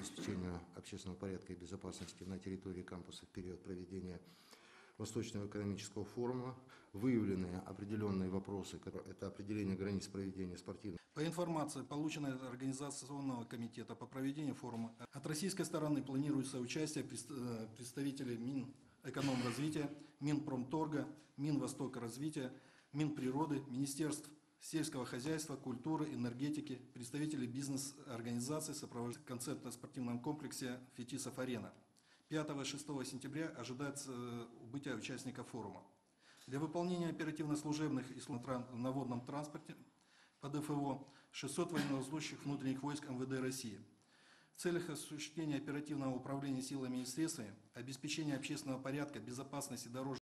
обеспечению общественного порядка и безопасности на территории кампуса в период проведения Восточного экономического форума. Выявлены определенные вопросы, это определение границ проведения спортивных. По информации, полученной от Организационного комитета по проведению форума, от российской стороны планируется участие э, представителей Минэкономразвития, Минпромторга, Минвостока-развития, Минприроды, Министерств сельского хозяйства, культуры, энергетики, представителей бизнес-организаций сопровождают концерт на спортивном комплексе «Фетисов-Арена». 5-6 сентября ожидается э, убытие участников форума. Для выполнения оперативно-служебных и на водном транспорте по ДФО 600 военнослужащих внутренних войск МВД России. В целях осуществления оперативного управления силами и средствами, обеспечения общественного порядка, безопасности дорожного